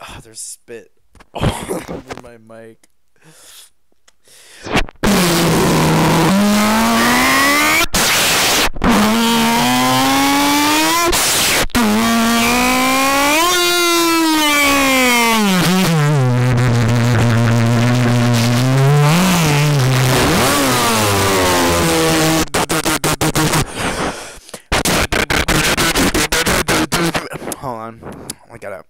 oh, there's spit all over my mic. Hold on. I gotta.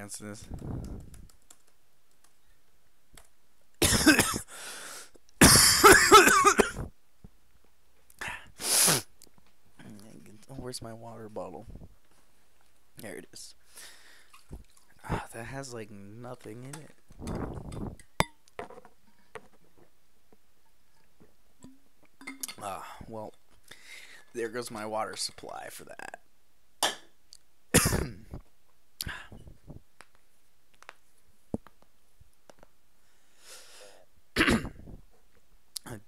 Where's my water bottle? There it is. Ah, that has like nothing in it. Ah, well, there goes my water supply for that.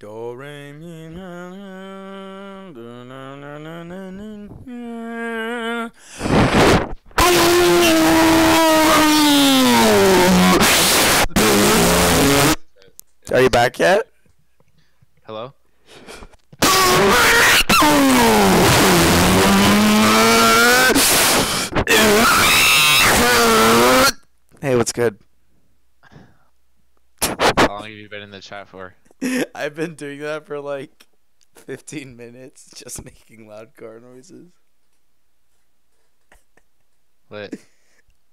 Do re mi na na na na na na na. Are you back yet? Hello? Hey, what's good? How long have you been in the chat for? I've been doing that for like 15 minutes, just making loud car noises. Lit.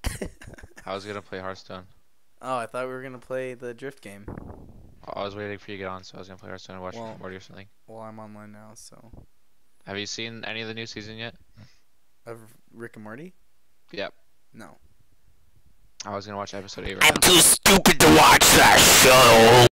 I was gonna play Hearthstone. Oh, I thought we were gonna play the drift game. I was waiting for you to get on, so I was gonna play Hearthstone and watch Well- Rick and Morty or something. Well, I'm online now, so. Have you seen any of the new season yet? Of Rick and Morty? Yep. No. I was gonna watch episode 8 right now. too stupid to watch that show.